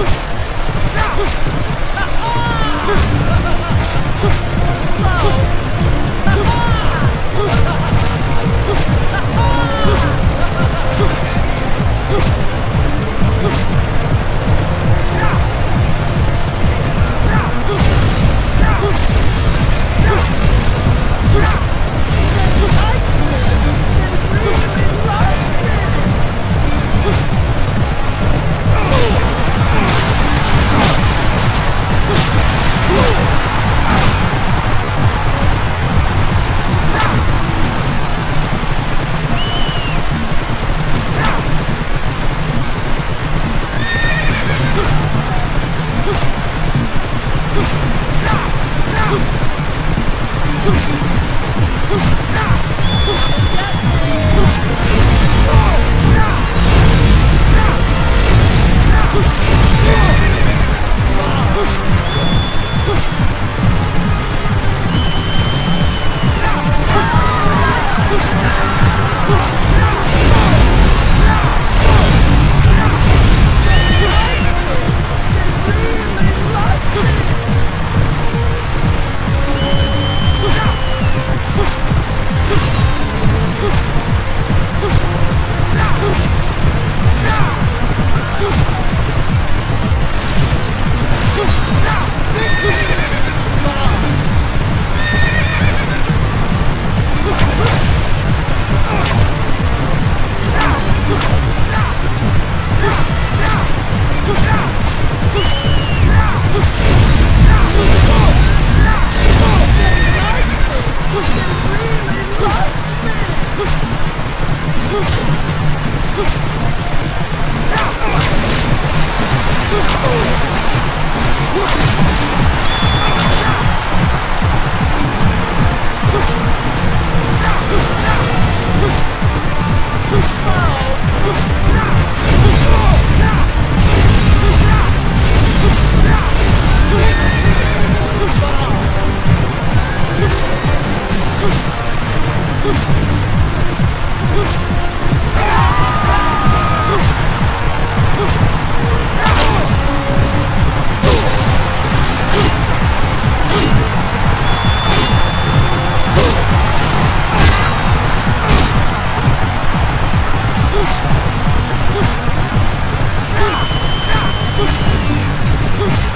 Push! Oh, Woo!